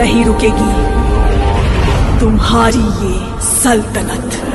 नहीं रुकेगी। तुम्हारी ये सल्तनत।